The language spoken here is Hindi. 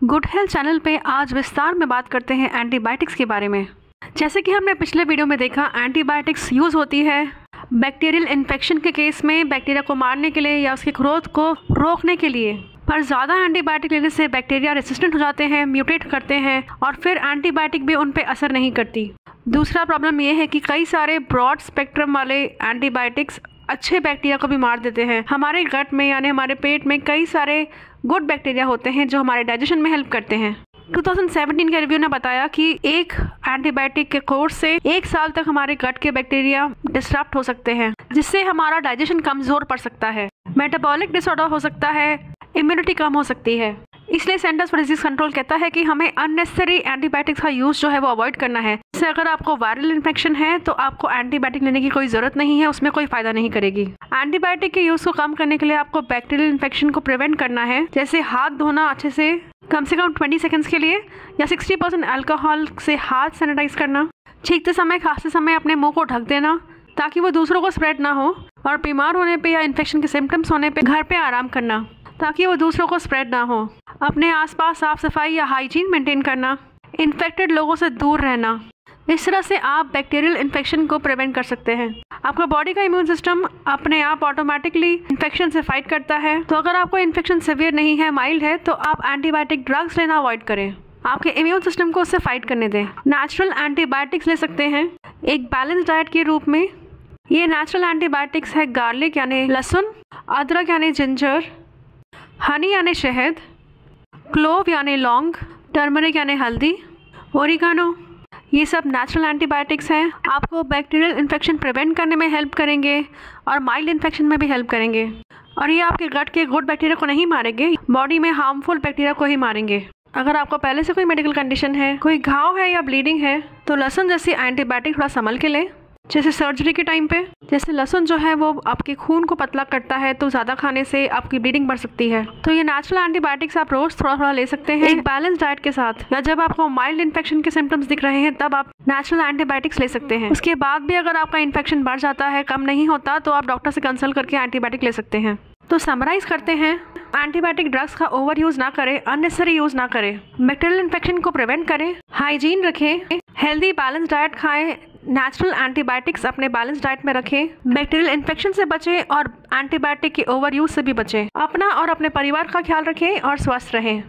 गुड हेल्थ चैनल पे आज विस्तार में बात करते हैं एंटीबायोटिक्स के बारे में। जैसे कि हमने पिछले वीडियो में देखा एंटीबायोटिक्स यूज़ होती है बैक्टीरियल इन्फेक्शन के केस में बैक्टीरिया को मारने के लिए या उसके ग्रोथ को रोकने के लिए। पर ज़्यादा एंटीबायोटिक लेने से बैक्टीरिया रेसिस्टेंट हो जाते हैं म्यूटेट करते हैं और फिर एंटीबायोटिक भी उन पर असर नहीं करती। दूसरा प्रॉब्लम यह है कि कई सारे ब्रॉड स्पेक्ट्रम वाले एंटीबायोटिक्स अच्छे बैक्टीरिया को भी मार देते हैं। हमारे गट में यानी हमारे पेट में कई सारे गुड बैक्टीरिया होते हैं जो हमारे डाइजेशन में हेल्प करते हैं। 2017 के रिव्यू ने बताया कि एक एंटीबायोटिक के कोर्स से एक साल तक हमारे गट के बैक्टीरिया डिस्टर्ब हो सकते हैं, जिससे हमारा डाइजेशन कमज़ोर पड़ सकता है। मेटाबॉलिक डिसऑर्डर हो सकता है, इम्यूनिटी कम हो सकती है। इसलिए सेंटर्स फॉर डिज़ीज़ कंट्रोल कहता है कि हमें अननेसेसरी एंटीबायोटिक्स का यूज़ जो है वो अवॉइड करना है। जैसे अगर आपको वायरल इन्फेक्शन है तो आपको एंटीबायोटिक लेने की कोई ज़रूरत नहीं है, उसमें कोई फ़ायदा नहीं करेगी। एंटीबायोटिक के यूज़ को कम करने के लिए आपको बैक्टीरियल इन्फेक्शन को प्रिवेंट करना है, जैसे हाथ धोना अच्छे से कम से कम ट्वेंटी सेकेंड्स के लिए, या सिक्सटी परसेंट एल्कोहल से हाथ सैनिटाइज करना। छींकते समय खांसते समय अपने मुँह को ढक देना, ताकि वो दूसरों को स्प्रेड ना हो, और बीमार होने पे या इन्फेक्शन के सिम्टम्स होने पे घर पे आराम करना, ताकि वो दूसरों को स्प्रेड ना हो। अपने आसपास साफ़ सफ़ाई या हाइजीन मेंटेन करना इन्फेक्टेड लोगों से दूर रहना। इस तरह से आप बैक्टीरियल इन्फेक्शन को प्रिवेंट कर सकते हैं। आपका बॉडी का इम्यून सिस्टम अपने आप ऑटोमेटिकली इन्फेक्शन से फाइट करता है। तो अगर आपको इन्फेक्शन सिवियर नहीं है माइल्ड है तो आप एंटीबायोटिक ड्रग्स लेना अवॉइड करें। आपके इम्यून सिस्टम को उससे फाइट करने दें। नेचुरल एंटीबायोटिक्स ले सकते हैं। एक बैलेंस डाइट के रूप में, ये नेचुरल एंटीबायोटिक्स है गार्लिक यानी लहसुन, अदरक यानी जिंजर हनी यानी शहद क्लोव यानी लौंग, टर्मरिक यानी हल्दी, ओरिगानो, ये सब नेचुरल एंटीबायोटिक्स हैं। आपको बैक्टीरियल इन्फेक्शन प्रिवेंट करने में हेल्प करेंगे और माइल्ड इन्फेक्शन में भी हेल्प करेंगे। और ये आपके गट के गुड बैक्टीरिया को नहीं मारेंगे बॉडी में हार्मफुल बैक्टीरिया को ही मारेंगे। अगर आपको पहले से कोई मेडिकल कंडीशन है, कोई घाव है या ब्लीडिंग है तो लहसुन जैसी एंटीबायोटिक थोड़ा संभल के लें। जैसे सर्जरी के टाइम पे, जैसे लहसुन जो है वो आपके खून को पतला करता है तो ज़्यादा खाने से आपकी ब्लीडिंग बढ़ सकती है। तो ये नेचुरल एंटीबायोटिक्स आप रोज थोड़ा थोड़ा ले सकते हैं। एक बैलेंस डाइट के साथ, या जब आपको माइल्ड इन्फेक्शन के सिम्टम्स दिख रहे हैं, तब आप नेचुरल एंटीबायोटिक्स ले सकते हैं। उसके बाद भी अगर आपका इन्फेक्शन बढ़ जाता है, कम नहीं होता तो आप डॉक्टर से कंसल्ट करके एंटीबायोटिक ले सकते हैं। तो समराइज करते हैं एंटीबायोटिक ड्रग्स का ओवर यूज़ ना करें अननेसेसरी यूज़ ना करें। बैक्टीरियल इन्फेक्शन को प्रिवेंट करें हाइजीन रखें हेल्दी बैलेंस डाइट खाएँ नेचुरल एंटीबायोटिक्स अपने बैलेंस डाइट में रखें, बैक्टीरियल इन्फेक्शन से बचें और एंटीबायोटिक के ओवर यूज़ से भी बचें। अपना और अपने परिवार का ख्याल रखें और स्वस्थ रहें।